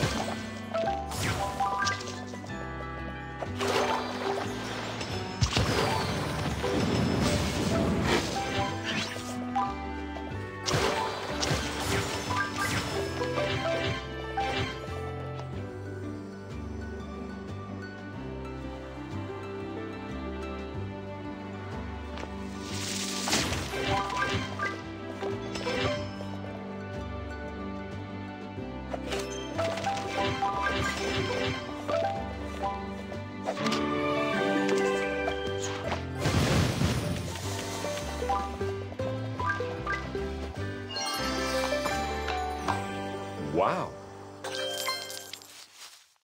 Okay. Wow.